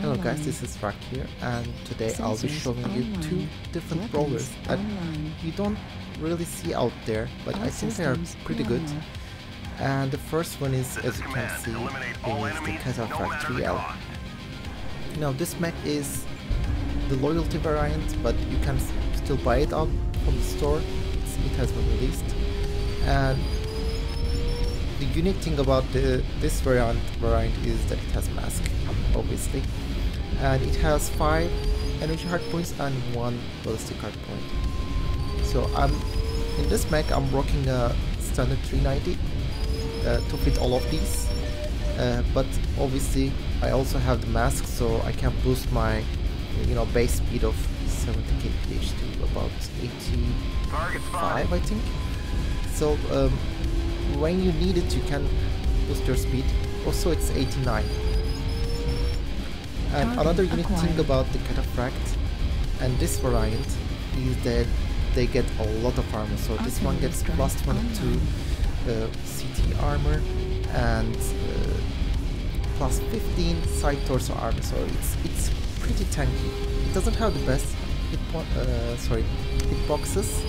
Hello guys, this is Rak here and today I'll be showing you two different brawlers that you don't really see out there but I think they are pretty good. And the first one is, as you can see, is the Cataphracts 3L. Now this mech is the loyalty variant but you can still buy it out from the store, since it has been released. And the unique thing about the, this variant, variant is that it has MASC, obviously. And it has 5 energy hard points and 1 ballistic hard point. So I'm in this mech I'm rocking a standard 390 uh, to fit all of these. Uh, but obviously I also have the MASC so I can boost my you know base speed of 70 kph to about 85 I think. So um, when you need it you can boost your speed also it's 89 and another unique acquired. thing about the cataphract and this variant is that they get a lot of armor. So this one gets plus 22 uh, CT armor and uh, plus 15 side torso armor. So it's it's pretty tanky. It doesn't have the best hit uh, sorry hit boxes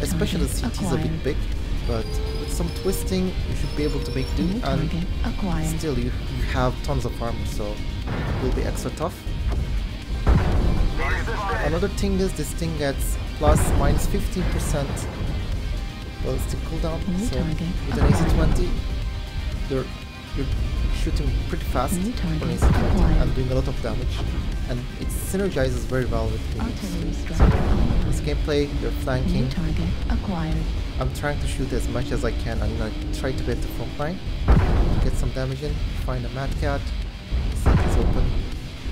especially the CT is a bit big but with some twisting you should be able to make do and acquired. still you, you have tons of armor so it will be extra tough. Another thing is this thing gets plus minus 15% ballistic cooldown so with an AC-20 you're, you're shooting pretty fast on AC-20 and doing a lot of damage and it synergizes very well with the so this gameplay you're flanking I'm trying to shoot as much as I can. I'm gonna try to get the front line, get some damage in, find a mad cat, set is open.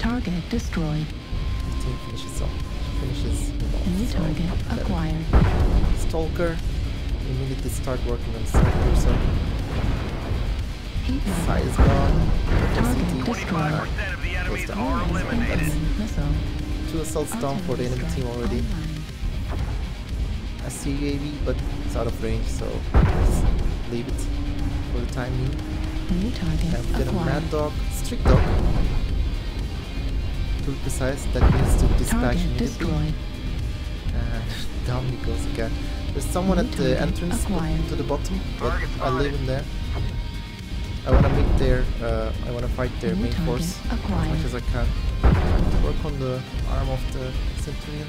Target destroyed. The team finishes off. Finishes New so target acquired. Stalker. Immediately start working on Stalker so Side is gone. Target destroyed. Two assaults down for the enemy team already. I see UAV, but it's out of range, so just leave it for the time being. New target and we get a mad dog, strict dog. To be precise, that means to dispatch immediately. And down he goes again. There's someone New at the entrance to the bottom, but I'll leave him there. I wanna meet their, uh, I wanna fight their New main force acquired. as much as I can. Work on the arm of the Centurion.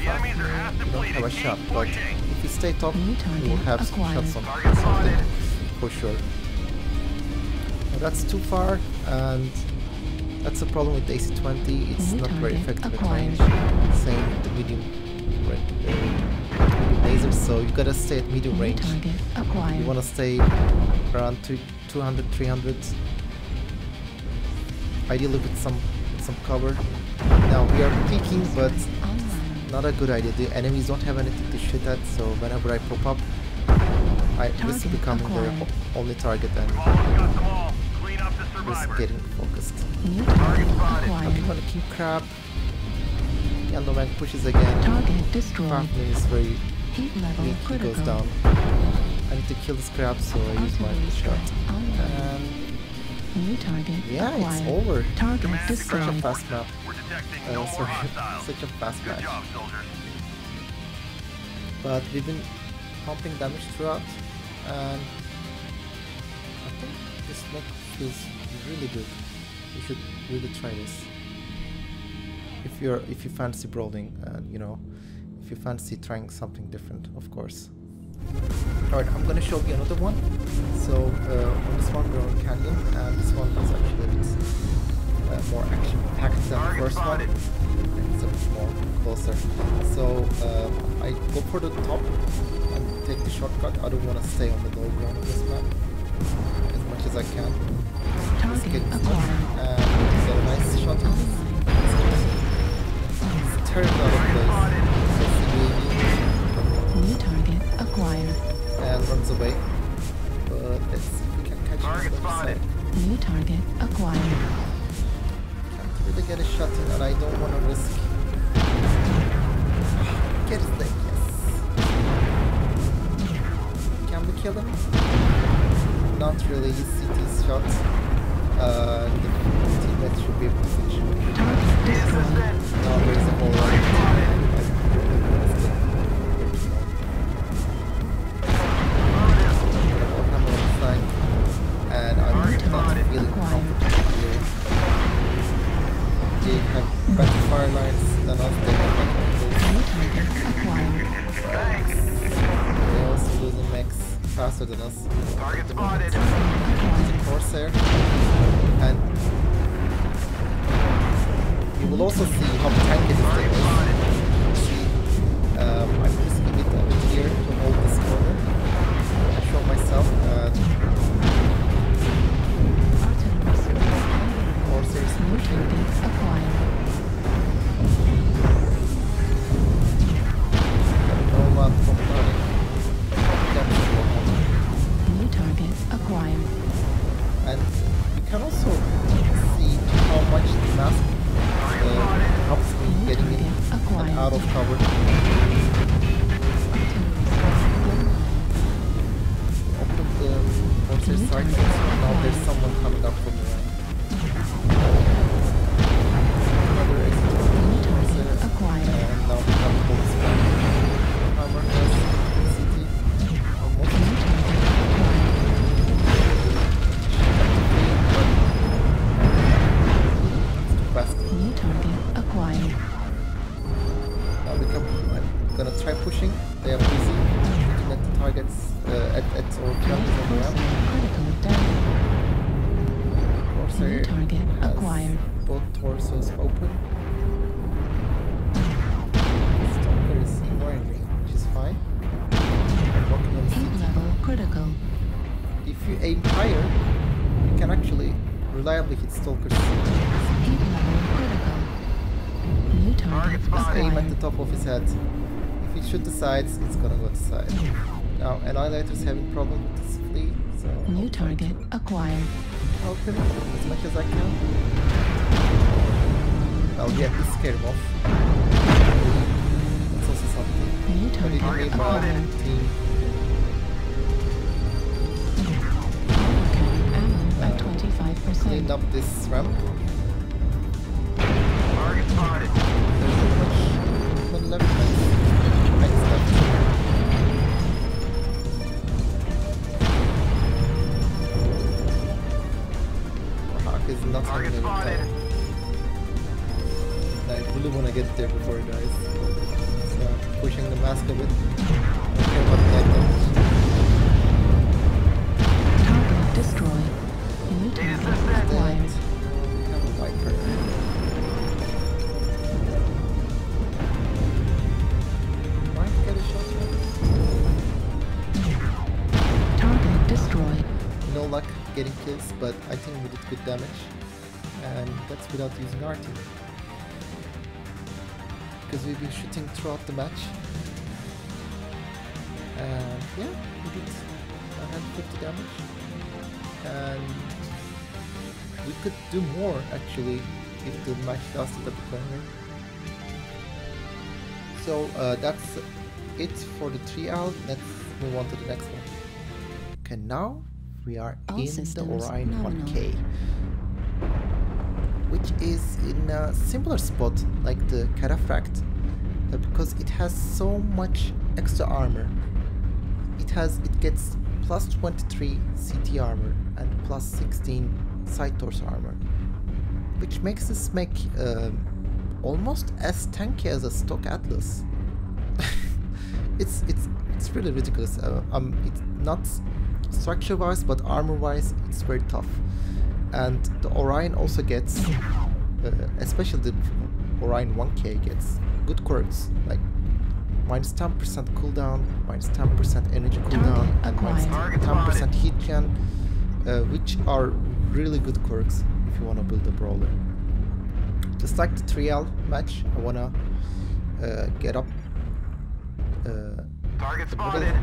The enemies are half depleted. Have a shot, but if you stay top, you will have some shots on something for sure. Now that's too far, and that's the problem with AC-20. It's not very effective at range. Same with the medium, medium laser, so you gotta stay at medium range. You wanna stay around 200, 300. Ideally with some with some cover. Now we are peeking, but not a good idea. The enemies don't have anything to shoot at, so whenever I pop up, I risk becoming their only target and risk getting focused. I'm gonna keep crab. Yellow man pushes again. Target destroyed. is very Heat level weak. He goes down. I need to kill this crab, so I use my shot. And New target yeah, acquired. it's over. Target destroyed. Such a fast map. Uh, sorry, such a fast match. But we've been pumping damage throughout, and I think this mech feels really good. You should really try this. If you're if you fancy brawling, and you know, if you fancy trying something different, of course. Alright, I'm gonna show you another one. So uh, on this one we're on Canyon, and this one is actually a bit uh, more action-packed than the first one. It's a bit more closer. So uh, I go for the top and take the shortcut. I don't want to stay on the low ground of this map as much as I can. Target acquired. really CT shots. Uh, the team that should be able to finish. This will also see how the thing is. See, um, I'm using a bit of it here to hold this corner. I show myself. Uh, Artillery. Corsair is New pushing. Out of cover. Reliably hit Stalker's. Heat level critical. New target Target. Just aim at the top of his head. If he shoot the sides, it's gonna go to side. Now, Annihilator's having problem with this fleet, so... New I'll target to acquired. help him as much as I can. I'll get this scare him off. That's also something. New target acquired. Cleaned up this ramp. But I think we did good damage. And that's without using our team. Because we've been shooting throughout the match. And yeah, we did 150 damage. And we could do more actually if the match lasted a bit longer. So uh, that's it for the trial. Let's move on to the next one. Okay, now we are All in the Orion nominal. 1K, which is in a similar spot like the Cataphract, uh, because it has so much extra armor. It has it gets plus 23 CT armor and plus 16 side torso armor, which makes this mech um, almost as tanky as a stock Atlas. it's it's it's really ridiculous. Uh, um, it's not structure wise, but armor wise, it's very tough. And the Orion also gets, uh, especially the Orion 1K gets good quirks like minus 10% cooldown, minus 10% energy cooldown, and minus 10% heat gen, uh, which are really good quirks if you want to build a brawler. Just like the 3L match, I want to uh, get up uh, Target the spotted.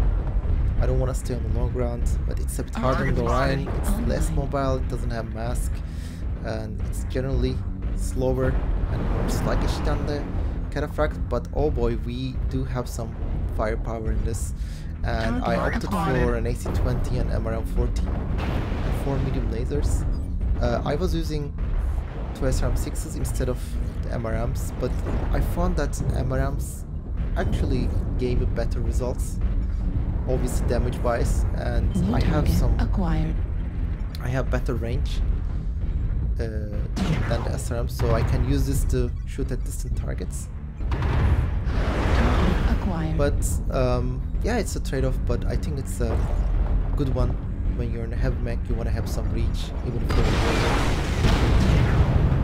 I don't want to stay on the long ground, but it's a bit harder in the line, It's less mobile, it doesn't have MASC, and it's generally slower and more sluggish than the Cataphract. But oh boy, we do have some firepower in this. And I opted for an AC-20 and MRM-40 and four medium lasers. Uh, I was using two SRM6s instead of the MRMs, but I found that MRMs actually gave better results, obviously damage wise, and New I have some, acquired. I have better range uh, than the SRM, so I can use this to shoot at distant targets. Target acquired. But um, yeah, it's a trade-off, but I think it's a good one. When you're in a heavy mech, you want to have some reach, even if you're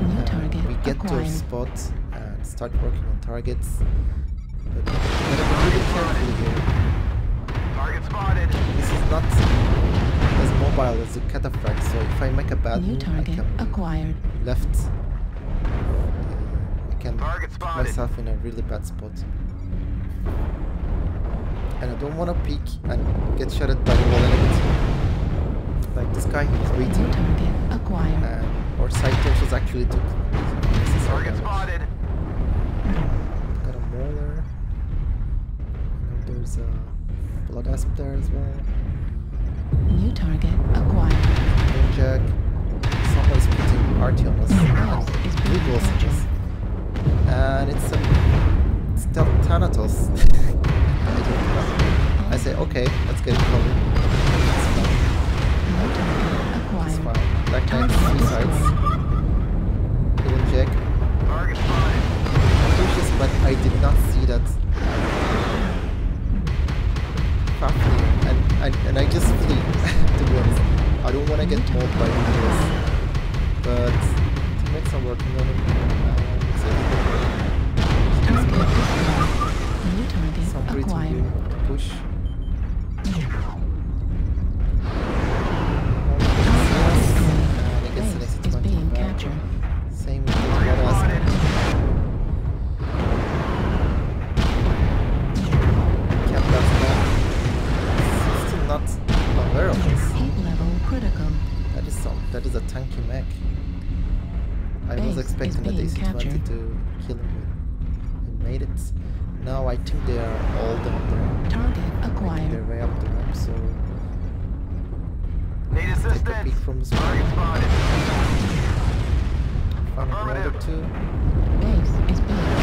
New uh, target we get to our acquired. spot and start working on targets. But we Target spotted. This is not as mobile as the cataphract, so if I make a bad New move, I target can acquired. left. Uh, I can Target put spotted. myself in a really bad spot. And I don't want to peek and get shot at by the wall. Like this guy, he's New waiting. target acquired. And our side torsos actually took necessary Target damage. spotted. Got a mauler. And there's a blood asp there as well. New target acquired. Moon jack. Someone's putting RT on us. Boss and is Blue being balls on us. And it's a it's Tel- Thanatos. I don't know. I say, okay, let's get it covered. It's fine. New It's fine. Black Knight suicides. destroyed. Hidden Jack. Target spotted. pushes, but I did not see that to kill him. He made it. Now I think they are all down there, Target making their acquired. way up the ramp. So Need take a assistance. peek from the Target spot. spotted. Find a Affirmative. roller. Base is being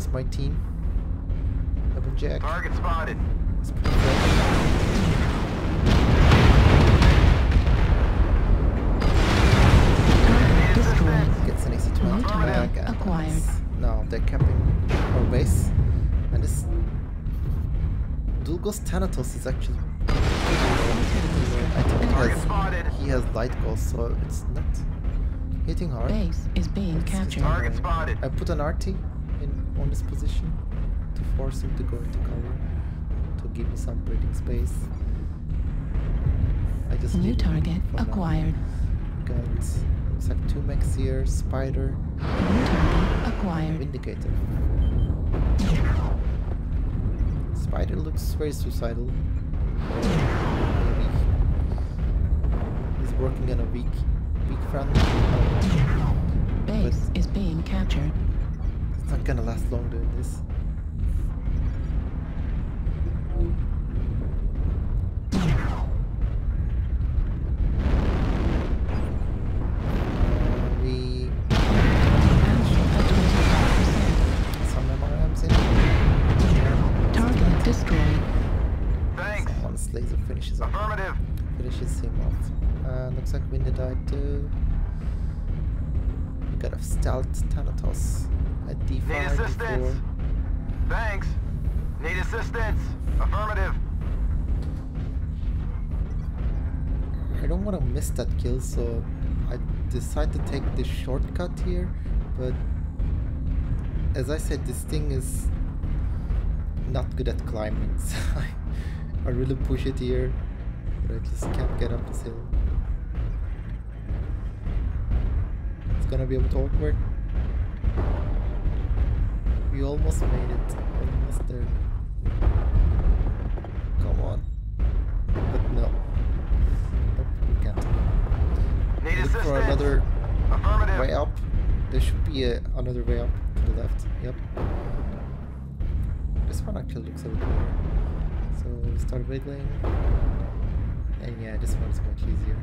towards my team. Double jack. Target spotted. It's pretty fresh. Target destroyed. Gets an AC-20 New target back and acquired. nice. Now they're capping our base. And this Dulgos Thanatos is actually I think he has, he has light gauss, so it's not hitting hard. Base is being It's- it's captured. Target spotted. I put an RT in on this position to force him to go into cover to give me some breathing space. I just New target for now. acquired. Got looks like two mechs here, Spider, New target acquired. Vindicator. Spider looks very suicidal. Maybe he's working on a weak, weak front. Base is being captured. It's not gonna last long doing this. We Battle at 25%. some MRMs in. Target destroyed. Thanks. Once laser finishes off, him off. Looks like Windy died too. We got a stealth Thanatos at D5, Need assistance. D4. Thanks. Need assistance. Affirmative. I don't want to miss that kill, so I decide to take this shortcut here. But as I said, this thing is not good at climbing, so I, I really push it here, but I just can't get up this hill. It's gonna be a bit awkward. We almost made it. Almost there. Come on. But no. Nope, we can't. Need Look assistance. for another way up. There should be a, another way up to the left. Yep. This one actually looks a bit better. So we start wiggling. And yeah, this one's much easier.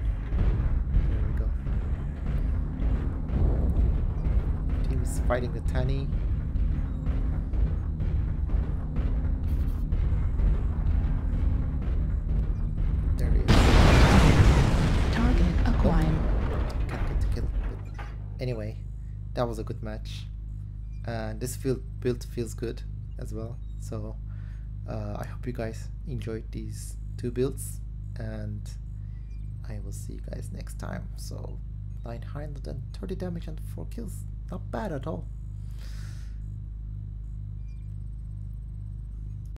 There we go. Team is fighting the Tanny. Anyway, that was a good match. And this build feels good as well. So uh, I hope you guys enjoyed these two builds. And I will see you guys next time. So 930 damage and 4 kills. Not bad at all.